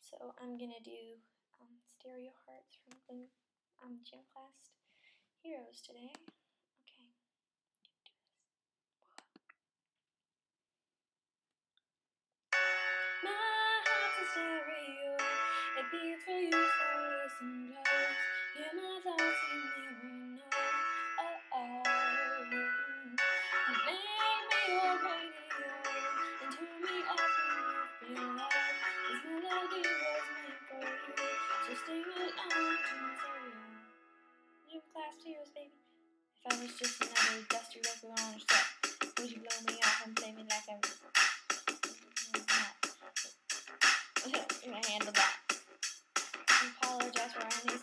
So I'm going to do um, Stereo Hearts from the um, Gym Class Heroes today. Okay. Stereo, it beats for you, so listen close. Hear my thoughts in the Heroes, baby. If I was just another dusty record on your set, would you blow me off and play me like I'm not? I handle that. I apologize for any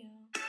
Yeah.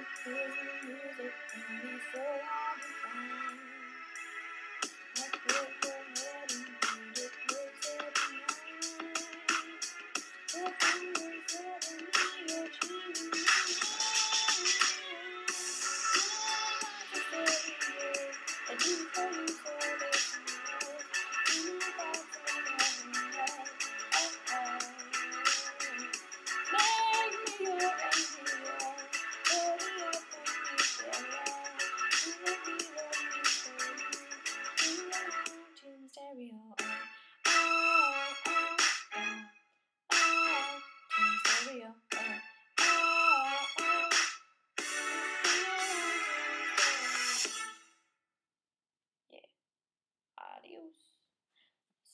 to play music and me so I'll be fine.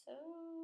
so